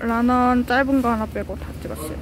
라는 짧은 거 하나 빼고 다 찍었어요.